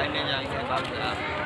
लाइने जाएँगे बाज़ार